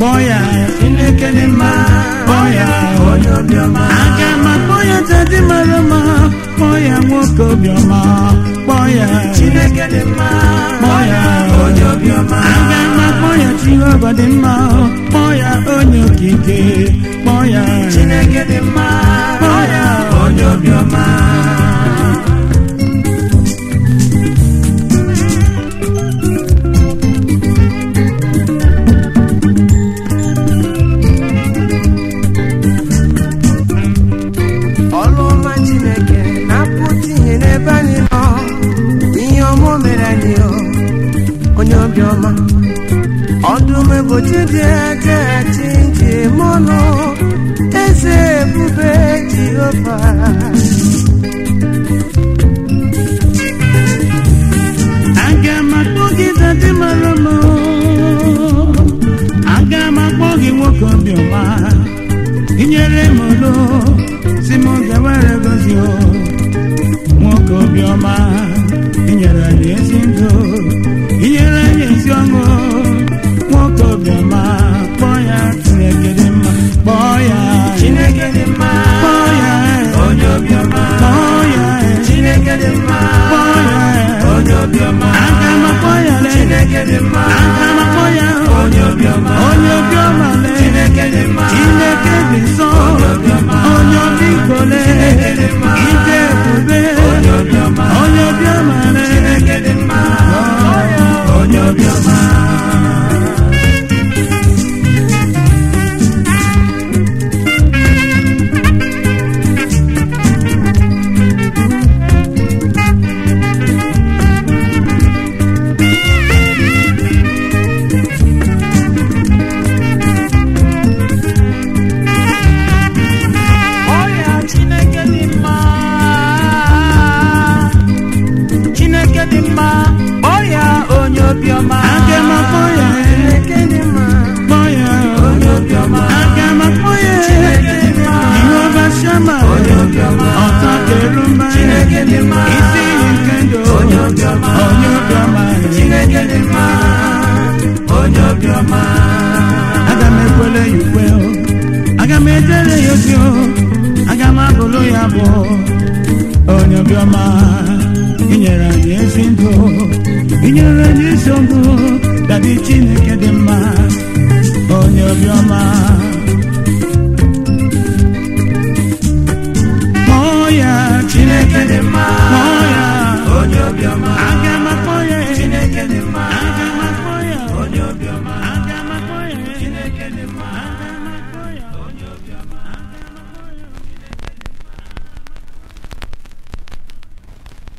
boya inekelema boya onyobioma agama boya tadimarama boya nwoke obioma boya chinekelema boya onyobioma agama boya chiobadimma boya onye okike boya chinekelema chineke na-apụta ihe n'ebe anyị nọ. Ihe ọma mere anyị onye obiọma. Ọdụm ebochi dị ejechi ji mọnụ. Eze ebube jehova. Aga m akpọ gị mara gozi o nwoke obiọma inyere anyị ezi ndụ inyere anyị ezi ọṅụ Onye obiọma. ọta kerumba Chineke dị mma. isi iyi nke ndụ Onye obiọma. onye obiọma chineke dị mma onye obiọma aga m ekwele ya o aga m ejere o aga m abụrụ ya bụ onye obiọma inyere anyị ezi ndụ inyere anyị ezi ndụ dadi chineke dị mma onye obiọma. Kpọọ ya chineke dị mma kpọọ ya onye obiọma.